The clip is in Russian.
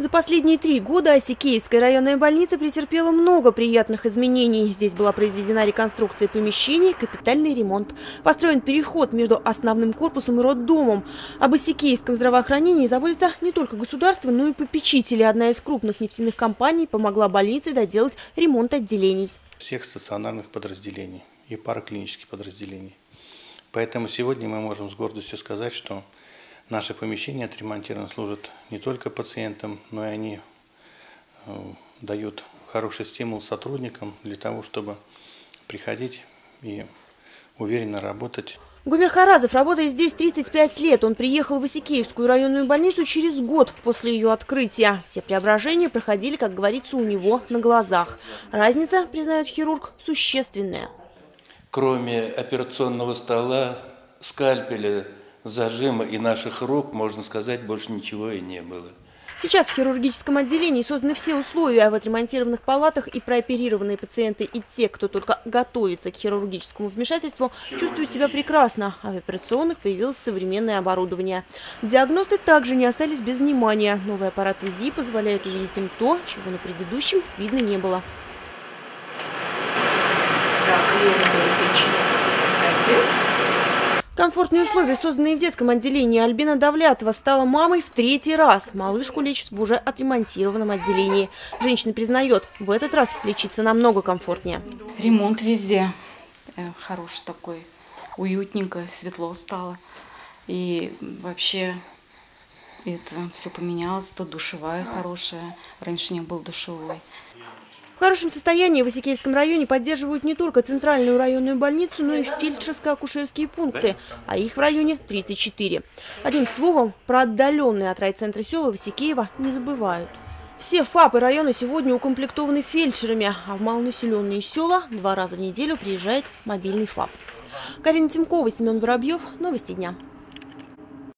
За последние три года Осикеевская районная больница претерпела много приятных изменений. Здесь была произведена реконструкция помещений, капитальный ремонт. Построен переход между основным корпусом и роддомом. Об Осикеевском здравоохранении заботится не только государство, но и попечители. Одна из крупных нефтяных компаний помогла больнице доделать ремонт отделений. Всех стационарных подразделений и параклинических подразделений. Поэтому сегодня мы можем с гордостью сказать, что Наши помещения отремонтированы, служат не только пациентам, но и они э, дают хороший стимул сотрудникам для того, чтобы приходить и уверенно работать. Гумер Харазов работает здесь 35 лет. Он приехал в Исикеевскую районную больницу через год после ее открытия. Все преображения проходили, как говорится, у него на глазах. Разница, признает хирург, существенная. Кроме операционного стола, скальпеля, зажима и наших рук, можно сказать, больше ничего и не было. Сейчас в хирургическом отделении созданы все условия в отремонтированных палатах и прооперированные пациенты и те, кто только готовится к хирургическому вмешательству, чувствуют себя прекрасно, а в операционных появилось современное оборудование. Диагносты также не остались без внимания. Новый аппарат УЗИ позволяет увидеть им то, чего на предыдущем видно не было. Так, левая печени 51. Комфортные условия, созданные в детском отделении, Альбина Давлятова стала мамой в третий раз. Малышку лечат в уже отремонтированном отделении. Женщина признает, в этот раз лечиться намного комфортнее. Ремонт везде э, хороший такой, уютненько, светло стало. И вообще это все поменялось. Тут душевая хорошая, раньше не был душевой. В хорошем состоянии в Исикеевском районе поддерживают не только центральную районную больницу, но и фельдшерско-акушерские пункты, а их в районе 34. Одним словом, про отдаленные от райцентра села Васикеева не забывают. Все ФАПы района сегодня укомплектованы фельдшерами, а в малонаселенные села два раза в неделю приезжает мобильный ФАП. Карина Тимкова, Семен Воробьев. Новости дня.